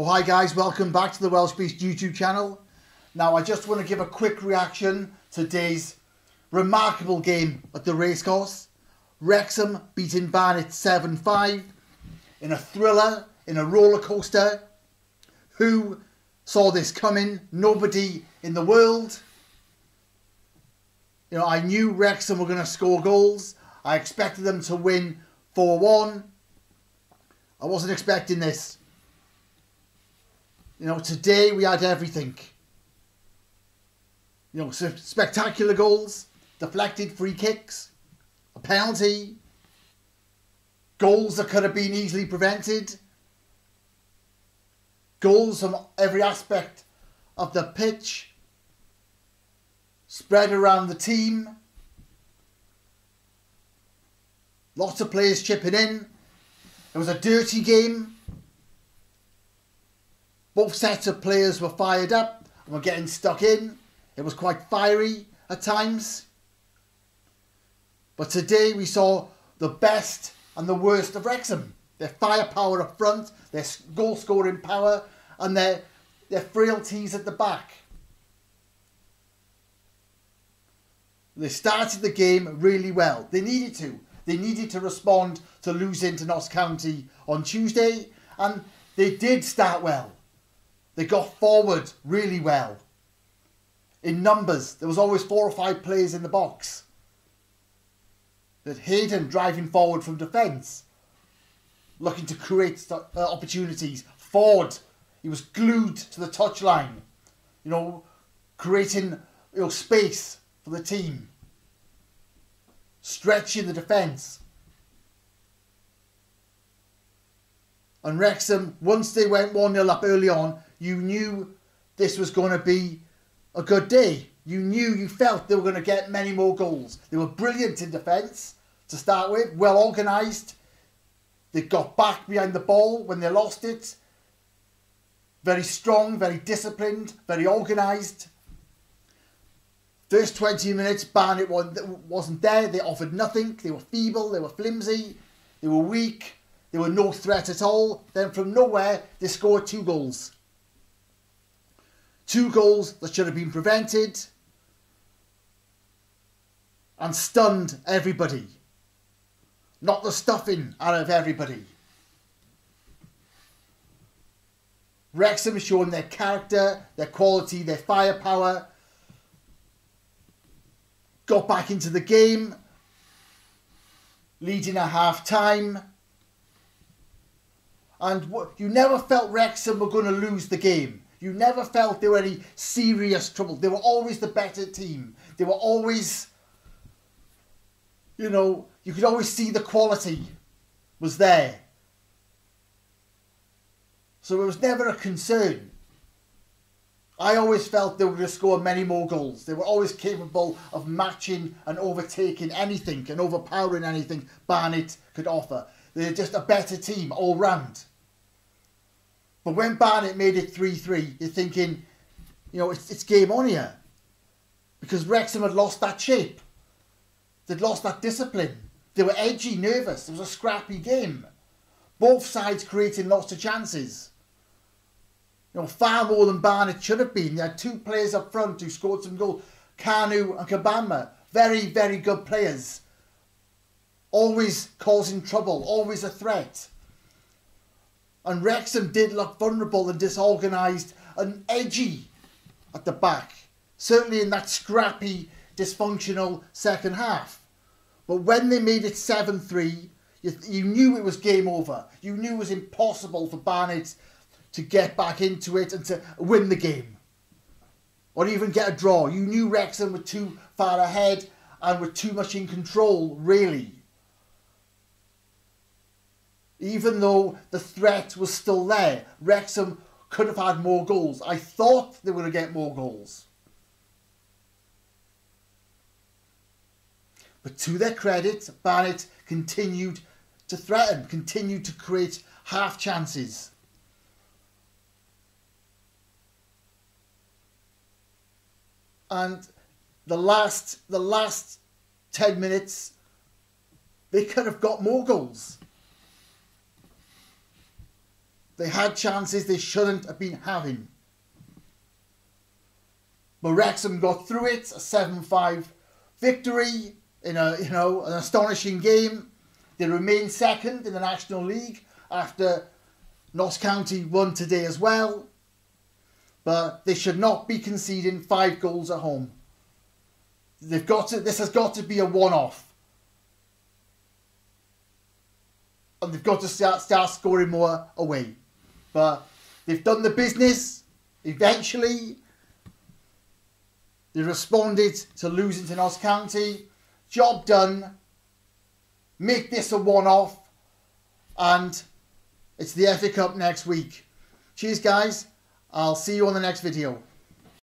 Oh, hi guys, welcome back to the Welsh Beast YouTube channel. Now, I just want to give a quick reaction to today's remarkable game at the racecourse. Wrexham beating Barnet 7-5 in a thriller, in a roller coaster. Who saw this coming? Nobody in the world. You know, I knew Wrexham were going to score goals. I expected them to win 4-1. I wasn't expecting this. You know, today we had everything. You know, spectacular goals, deflected free kicks, a penalty, goals that could have been easily prevented, goals from every aspect of the pitch, spread around the team, lots of players chipping in. It was a dirty game. Both sets of players were fired up and were getting stuck in. It was quite fiery at times. But today we saw the best and the worst of Wrexham. Their firepower up front, their goal scoring power, and their, their frailties at the back. They started the game really well. They needed to. They needed to respond to losing to Notts County on Tuesday, and they did start well. They got forward really well. In numbers, there was always four or five players in the box. That Hayden driving forward from defence, looking to create uh, opportunities. Ford, he was glued to the touchline, you know, creating you know, space for the team, stretching the defence. And Wrexham, once they went 1 0 up early on, you knew this was going to be a good day. You knew, you felt they were going to get many more goals. They were brilliant in defence to start with, well organised. They got back behind the ball when they lost it. Very strong, very disciplined, very organised. First 20 minutes, Barnet wasn't there. They offered nothing. They were feeble, they were flimsy, they were weak, they were no threat at all. Then from nowhere, they scored two goals. Two goals that should have been prevented and stunned everybody. Not the stuffing out of everybody. Wrexham has shown their character, their quality, their firepower. Got back into the game, leading at half time. And you never felt Wrexham were going to lose the game. You never felt there were any serious trouble. They were always the better team. They were always, you know, you could always see the quality was there. So it was never a concern. I always felt they were going to score many more goals. They were always capable of matching and overtaking anything and overpowering anything Barnet could offer. They're just a better team all round. But when Barnet made it 3-3, you're thinking, you know, it's, it's game on here. Because Wrexham had lost that shape. They'd lost that discipline. They were edgy, nervous. It was a scrappy game. Both sides creating lots of chances. You know, far more than Barnet should have been. They had two players up front who scored some goals. Kanu and Kabamba. Very, very good players. Always causing trouble. Always a threat. And Wrexham did look vulnerable and disorganised and edgy at the back. Certainly in that scrappy, dysfunctional second half. But when they made it 7-3, you, you knew it was game over. You knew it was impossible for Barnet to get back into it and to win the game. Or even get a draw. You knew Wrexham were too far ahead and were too much in control, really even though the threat was still there. Wrexham could have had more goals. I thought they were going to get more goals. But to their credit, Barnet continued to threaten, continued to create half chances. And the last the last 10 minutes they could have got more goals. They had chances they shouldn't have been having. But Wrexham got through it, a 7-5 victory in a you know an astonishing game. They remain second in the National League after Notts County won today as well. But they should not be conceding five goals at home. They've got to. This has got to be a one-off, and they've got to start start scoring more away. But they've done the business. Eventually, they responded to losing to Notts County. Job done. Make this a one-off, and it's the FA Cup next week. Cheers, guys. I'll see you on the next video.